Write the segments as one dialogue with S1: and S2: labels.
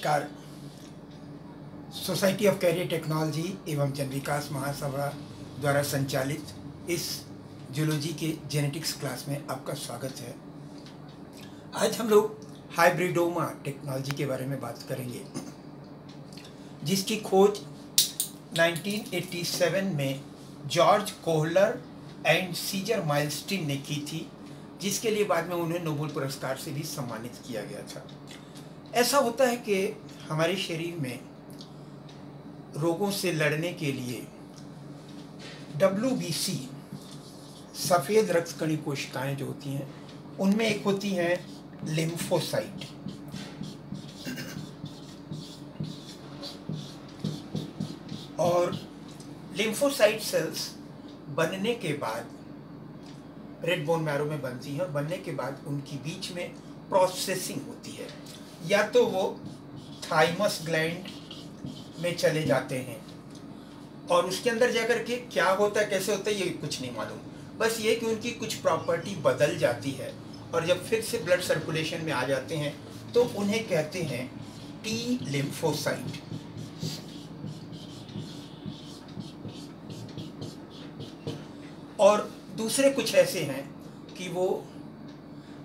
S1: Car society of career technology एवं जन विकास महासभा द्वारा संचालित इस जूलॉजी के जेनेटिक्स क्लास में आपका स्वागत है। आज हम लोग हाइब्रिडोमा टेक्नोलॉजी के बारे में बात करेंगे, जिसकी खोज 1987 में George Kohler and Cesar Milstein ने की थी, जिसके लिए बाद में उन्हें नोबेल पुरस्कार से भी सम्मानित किया गया था। ऐसा होता है कि हमारे शरीर में रोगों से लड़ने के लिए डब्ल्यू बी सी सफ़ेद रक्त कणी कोशिकाएँ जो होती हैं, उनमें एक होती हैं लिम्फोसाइट। और लिम्फोसाइट सेल्स बनने के बाद, रेड बोन मैरो में बनती हैं, और बनने के बाद उनकी बीच में प्रोसेसिंग होती है। या तो वो थाइमस ग्लैंड में चले जाते हैं और उसके अंदर जाकर के क्या होता है, कैसे होता है, ये कुछ नहीं मालूम। बस ये कि उनकी कुछ प्रॉपर्टी बदल जाती है और जब फिर से ब्लड सर्कुलेशन में आ जाते हैं तो उन्हें कहते हैं टी लिम्फोसाइट और दूसरे कुछ ऐसे हैं कि वो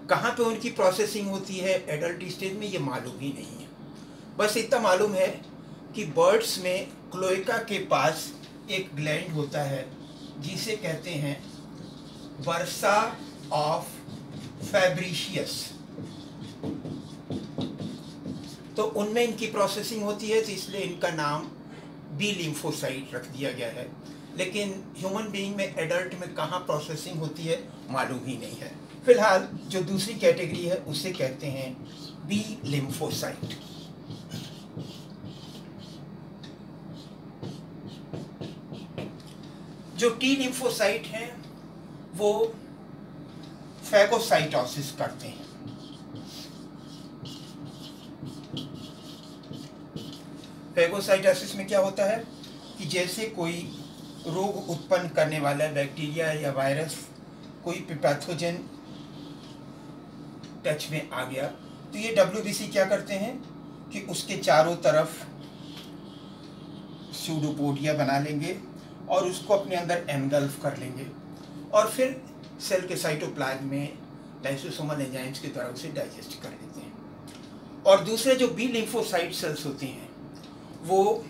S1: कहाँ पे उनकी प्रोसेसिंग होती है? एडल्ट स्टेज में ये मालूम ही नहीं है। बस इतना मालूम है कि बर्ड्स में क्लोएका के पास एक ग्लैंड होता है, जिसे कहते हैं वर्सा ऑफ़ फैब्रिशियस तो उनमें इनकी प्रोसेसिंग होती है तो इसलिए इनका नाम बी लिम्फोसाइट रख दिया गया है। लेकिन ह्यूमन बीइंग में एडल्ट में कहाँ प्रोसेसिंग होती है, मालूम ही नहीं है। फ़िलहाल जो दूसरी कैटेगरी है, उसे कहते हैं बी लिम्फोसाइट जो टी लिम्फोसाइट हैं, वो फैगोसाइटोसिस करते हैं. फैगोसाइटोसिस में क्या होता है? कि जैसे कोई रोग उत्पन्न करने वाला बैक्टीरिया या वायरस, कोई पैथोजन टच में आ गया। तो ये डब्ल्यू क्या करते हैं कि उसके चारों तरफ़ सूडोपोडिया बना लेंगे और उसको अपने अंदर एनगल्फ कर लेंगे। और फिर सेल के साइटोप्लाज्म में लाइसोसोमल एंजाइम्स के द्वारा उसे डाइजेस्ट कर लेते हैं। और दूसरे जो बी लिम्फोसाइट सेल्स होती हैं, वो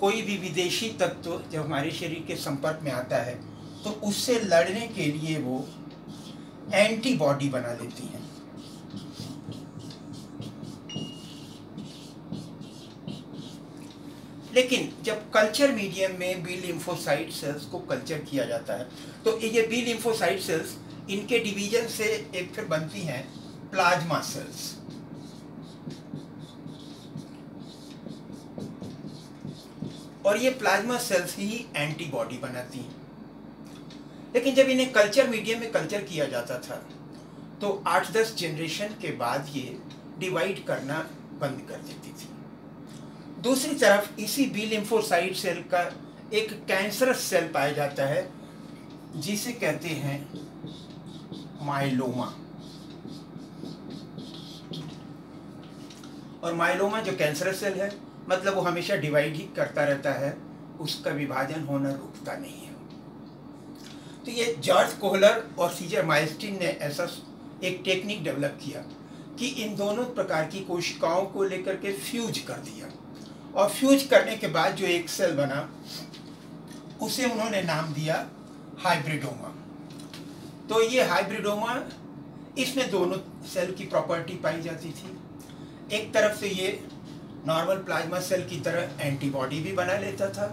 S1: कोई भी विदेशी तत्व जब हमारे शरीर के संपर्क में आता है तो उससे लड़ने के लिए वो एंटीबॉडी बना लेती हैं। लेकिन जब कल्चर मीडियम में बी लिम्फोसाइट सेल्स को कल्चर किया जाता है तो ये बी लिम्फोसाइट सेल्स इनके डिवीज़न से एक फिर बनती हैं प्लाज्मा सेल्स। और ये प्लाज्मा सेल्स ही एंटीबॉडी बनाती हैं। लेकिन जब इन्हें कल्चर मीडियम में कल्चर किया जाता था तो आठ दस जनरेशन के बाद ये डिवाइड करना बंद कर देती थी। दूसरी तरफ़, इसी बी लिम्फोसाइट सेल का एक कैंसरस सेल पाया जाता है, जिसे कहते हैं माइलोमा और माइलोमा जो कैंसरस सेल है मतलब वो हमेशा डिवाइड ही करता रहता है, उसका विभाजन होना रुकता नहीं है। तो ये जॉर्ज कोहलर और सीजर माइस्टिन ने ऐसा एक टेक्निक डेवलप किया कि इन दोनों प्रकार की कोशिकाओं को लेकर के फ्यूज कर दिया। और फ्यूज करने के बाद जो एक सेल बना, उसे उन्होंने नाम दिया हाइब्रिडोमा। तो ये हाइब्रिडोमा, इसमें दोनों सेल की प्रॉपर्टी पाई जाती थी। एक तरफ़ से ये नॉर्मल प्लाज्मा सेल की तरह एंटीबॉडी भी बना लेता था,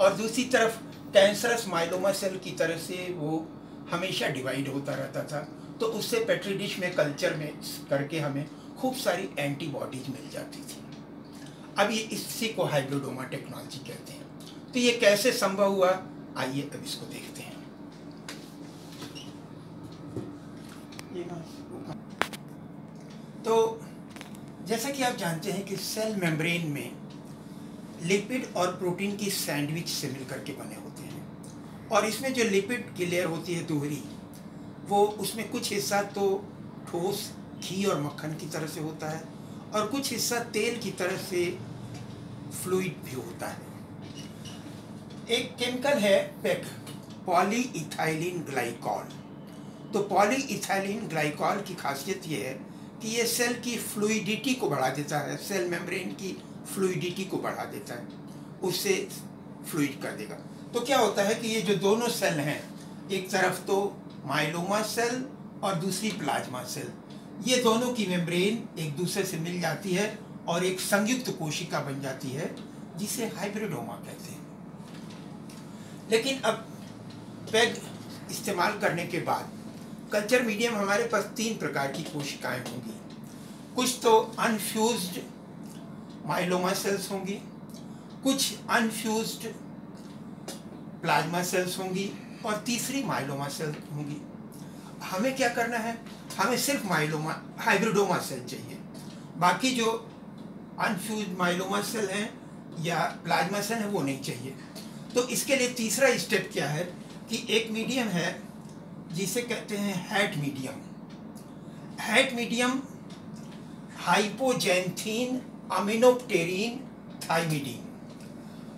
S1: और दूसरी तरफ़ कैंसरस माइलोमा सेल की तरह से वो हमेशा डिवाइड होता रहता था। तो उससे पेट्री डिश में कल्चर में करके हमें खूब सारी एंटीबॉडीज मिल जाती थी। अब ये इसी को हाइब्रिडोमा टेक्नोलॉजी कहते हैं। तो ये कैसे संभव हुआ? आइए अब इसको देखते हैं। तो जैसा कि आप जानते हैं कि सेल मेम्ब्रेन में लिपिड और प्रोटीन की सैंडविच से मिलकर के बने होते हैं। और इसमें जो लिपिड की लेयर होती है दोहरी, वो उसमें कुछ हिस्सा तो ठोस, घी और मक्खन की तरह से होता है और कुछ हिस्सा तेल की तरह से फ्लूइड भी होता है। एक केमिकल है पेक पॉली इथाइलिन ग्लाइकॉल तो पॉली इथाइलिन ग्लाइकॉल की खासियत यह है कि ये सेल की फ्लूइडिटी को बढ़ा देता है सेल मेम्ब्रेन की फ्लूइडिटी को बढ़ा देता है, उससे फ्लूइड कर देगा। तो क्या होता है कि ये जो दोनों सेल हैं, एक तरफ़ तो माइलोमा सेल और दूसरी प्लाज्मा सेल ये दोनों की मेम्ब्रेन एक दूसरे से मिल जाती है और एक संयुक्त कोशिका बन जाती है, जिसे हाइब्रिडोमा कहते हैं। लेकिन अब पेग इस्तेमाल करने के बाद कल्चर मीडियम हमारे पास तीन प्रकार की कोशिकाएँ होंगी। कुछ तो अनफ्यूज्ड माइलोमा सेल्स होंगी, कुछ अनफ्यूज्ड प्लाज्मा सेल्स होंगी और तीसरी माइलोमा सेल होंगी। हमें क्या करना है? हमें सिर्फ़ माइलोमा हाइब्रिडोमा सेल चाहिए। बाकी जो अनफ्यूज माइलोमा सेल हैं या प्लाज्मा सेल है, वो नहीं चाहिए। तो इसके लिए तीसरा स्टेप क्या है कि एक मीडियम है, जिसे कहते हैं HAT medium HAT medium hypoxanthine aminopterin thymidine.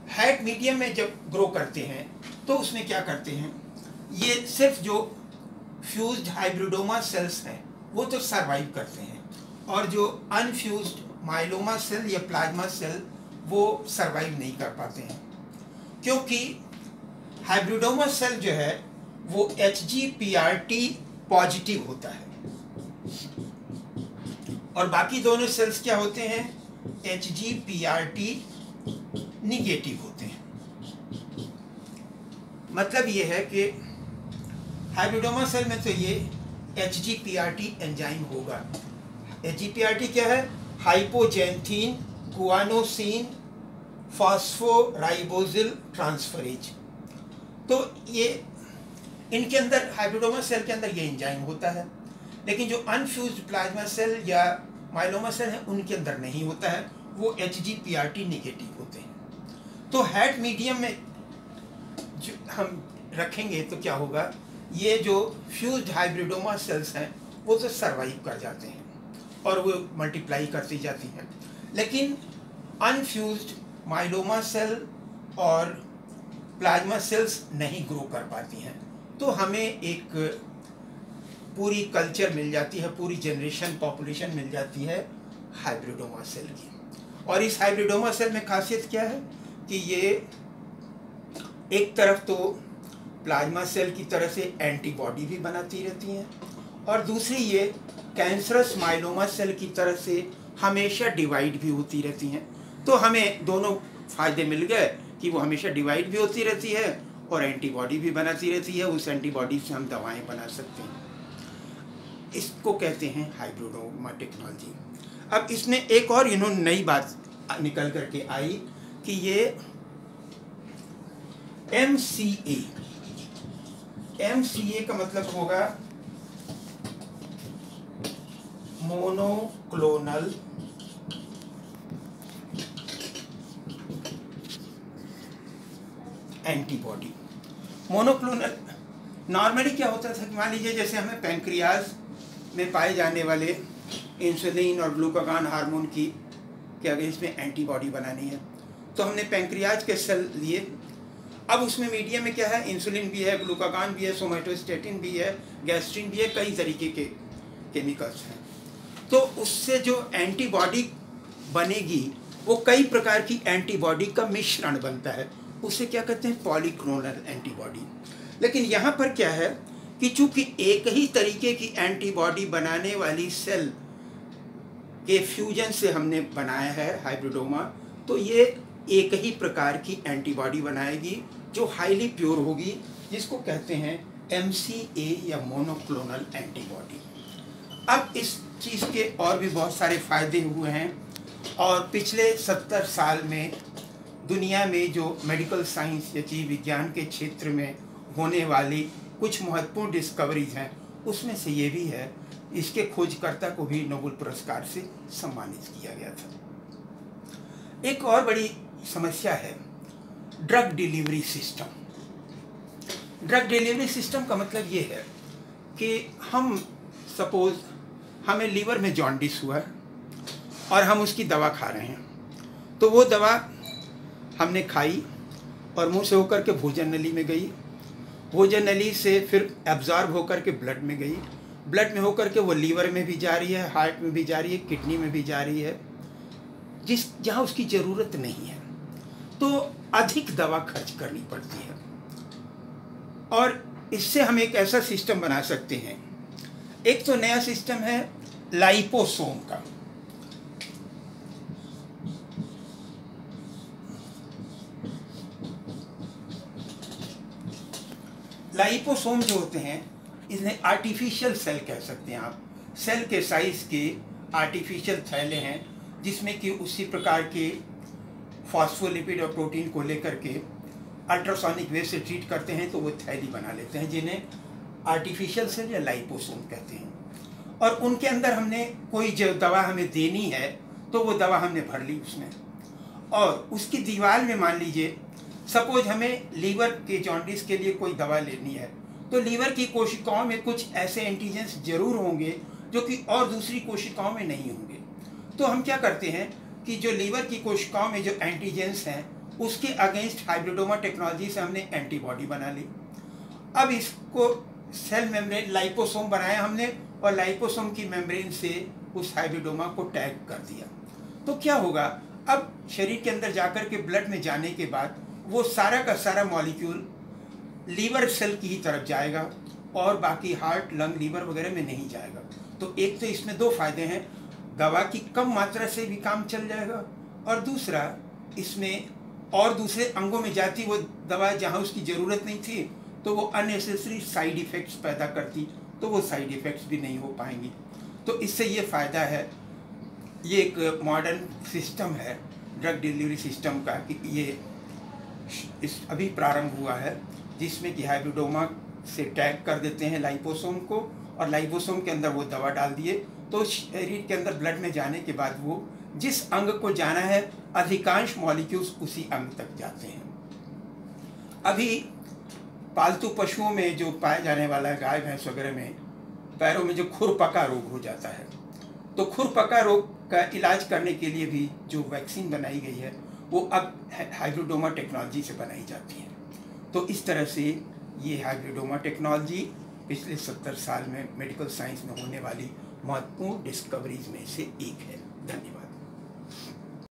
S1: HAT medium में जब ग्रो करते हैं तो उसमें क्या करते हैं? ये सिर्फ़ जो फ्यूज्ड हाइब्रिडोमा सेल्स हैं, वो तो सरवाइव करते हैं। और जो अनफ्यूज्ड माइलोमा सेल या प्लाज्मा सेल वो सरवाइव नहीं कर पाते हैं। क्योंकि हाइब्रिडोमा सेल जो है, वो H G P R T positive होता है। और बाकी दोनों सेल्स क्या होते हैं? H G P R T negative होते हैं। मतलब ये है कि हाइब्रिडोमा सेल में तो ये H G P R T enzyme होगा। H G P R T क्या है? हाइपोजेंथीन गुआनोसिन फॉस्फोराइबोजिल ट्रांसफरेज तो ये इनके अंदर हाइब्रिडोमा सेल के अंदर ये एंजाइम होता है। लेकिन जो अनफ्यूज प्लाज्मा सेल या माइलोमा सेल है, उनके अंदर नहीं होता है, वो H G P R T negative होते हैं। तो हैट मीडियम में जो हम रखेंगे तो क्या होगा, ये जो फ्यूज हाइब्रिडोमा सेल्स हैं, वो तो सर्वाइव कर जाते हैं और वो मल्टीप्लाई करती जाती हैं। लेकिन अनफ्यूज माइलोमा सेल और प्लाज्मा सेल्स नहीं ग्रो कर पाती हैं। तो हमें एक पूरी कल्चर मिल जाती है, पूरी जनरेशन पॉपुलेशन मिल जाती है हाइब्रिडोमा सेल की। और इस हाइब्रिडोमा सेल में खासियत क्या है कि ये एक तरफ़ तो प्लाज्मा सेल की तरह से एंटीबॉडी भी बनाती रहती हैं और दूसरी ये कैंसरस माइलोमा सेल की तरह से हमेशा डिवाइड भी होती रहती हैं। तो हमें दोनों फ़ायदे मिल गए कि वो हमेशा डिवाइड भी होती रहती है और एंटीबॉडी भी बनाती रहती है, उस एंटीबॉडी से हम दवाएँ बना सकते हैं। इसको कहते हैं हाइब्रोडोमा टेक्नोलॉजी अब इसमें एक और इन्होंने नई बात निकल करके आई कि ये M C A M C ए का मतलब होगा मोनोक्लोनल एंटीबॉडी मोनोक्लोनल नॉर्मली क्या होता था मान लीजिए जैसे हमें पैंक्रियाज में पाए जाने वाले इंसुलिन और ग्लूकागान हार्मोन की, के अगेंस्ट में एंटीबॉडी बनानी है। तो हमने पैंक्रियाज के सेल लिए। अब उसमें मीडिया में क्या है? इंसुलिन भी है ग्लूकागान भी है सोमेटोस्टेटिन भी है गैस्ट्रिन भी है, कई तरीके के केमिकल्स हैं। तो उससे जो एंटीबॉडी बनेगी, वो कई प्रकार की एंटीबॉडी का मिश्रण बनता है। उसे क्या कहते हैं? पॉलीक्लोनल एंटीबॉडी लेकिन यहाँ पर क्या है? कि चूँकि एक ही तरीके की एंटीबॉडी बनाने वाली सेल के फ्यूजन से हमने बनाया है हाइब्रिडोमा तो ये एक ही प्रकार की एंटीबॉडी बनाएगी, जो हाईली प्योर होगी, जिसको कहते हैं एमसीए या मोनोक्लोनल एंटीबॉडी अब इस चीज़ के और भी बहुत सारे फ़ायदे हुए हैं, और पिछले सत्तर साल में दुनिया में जो मेडिकल साइंस या जीव विज्ञान के क्षेत्र में होने वाली कुछ महत्वपूर्ण डिस्कवरीज हैं। उसमें से ये भी है, इसके खोजकर्ता को भी नोबल पुरस्कार से सम्मानित किया गया था। एक और बड़ी समस्या है drug delivery system drug delivery system का मतलब ये है कि हम सपोज़ हमें लीवर में जॉन्डिस हुआ है और हम उसकी दवा खा रहे हैं। तो वो दवा हमने खाई और मुँह से होकर के भोजन नली में गई भोजन नली से फिर एब्जॉर्ब होकर के ब्लड में गई। ब्लड में होकर के वो लीवर में भी जा रही है हार्ट में भी जा रही है किडनी में भी जा रही है। जिस, जहाँ उसकी ज़रूरत नहीं है तो अधिक दवा खर्च करनी पड़ती है। और इससे हम एक ऐसा सिस्टम बना सकते हैं। एक तो नया सिस्टम है लाइपोसोम का। लाइपोसोम जो होते हैं इन्हें आर्टिफिशियल सेल कह सकते हैं आप। सेल के साइज़ के आर्टिफिशियल थैले हैं, जिसमें कि उसी प्रकार के फॉस्फोलिपिड और प्रोटीन को लेकर के अल्ट्रासोनिक वेव से ट्रीट करते हैं तो वो थैली बना लेते हैं, जिन्हें आर्टिफिशियल सेल या लाइपोसोम कहते हैं। और उनके अंदर हमने कोई जो दवा हमें देनी है तो वो दवा हमने भर ली उसमें। और उसकी दीवार में मान लीजिए सपोज़ हमें लीवर के जॉन्डिस के लिए कोई दवा लेनी है तो लीवर की कोशिकाओं में कुछ ऐसे एंटीजेंस ज़रूर होंगे जो कि और दूसरी कोशिकाओं में नहीं होंगे। तो हम क्या करते हैं कि जो लीवर की कोशिकाओं में जो एंटीजेंस हैं, उसके अगेंस्ट हाइब्रिडोमा टेक्नोलॉजी से हमने एंटीबॉडी बना ली। अब इसको सेल मेम्ब्रेन लाइपोसोम बनाया हमने और लाइपोसोम की मेम्ब्रेन से उस हाइब्रिडोमा को टैग कर दिया। तो क्या होगा? अब शरीर के अंदर जाकर के ब्लड में जाने के बाद वो सारा का सारा मॉलिक्यूल लीवर सेल की ही तरफ़ जाएगा और बाकी हार्ट लंग लीवर वगैरह में नहीं जाएगा। तो एक तो इसमें दो फ़ायदे हैं। दवा की कम मात्रा से भी काम चल जाएगा और दूसरा, इसमें और दूसरे अंगों में जाती वो दवा जहाँ उसकी ज़रूरत नहीं थी तो वो अननेसेसरी साइड इफ़ेक्ट्स पैदा करती तो वो साइड इफ़ेक्ट्स भी नहीं हो पाएँगी। तो इससे ये फ़ायदा है। ये एक मॉडर्न सिस्टम है ड्रग डिलीवरी सिस्टम का कि ये इस अभी प्रारंभ हुआ है, जिसमें कि हाइब्रिडोमा से टैग कर देते हैं लाइपोसोम को और लाइपोसोम के अंदर वो दवा डाल दिए। तो शरीर के अंदर ब्लड में जाने के बाद वो जिस अंग को जाना है, अधिकांश मॉलिक्यूल्स उसी अंग तक जाते हैं। अभी पालतू पशुओं में जो पाया जाने वाला है गाय, भैंस वगैरह में, पैरों में जो खुरपका रोग हो जाता है। तो खुरपका रोग का इलाज करने के लिए भी जो वैक्सीन बनाई गई है वो अब हाइड्रोडोमा टेक्नोलॉजी से बनाई जाती है। तो इस तरह से ये हाइड्रोडोमा टेक्नोलॉजी पिछले सत्तर साल में मेडिकल साइंस में होने वाली महत्वपूर्ण डिस्कवरीज में से एक है। धन्यवाद।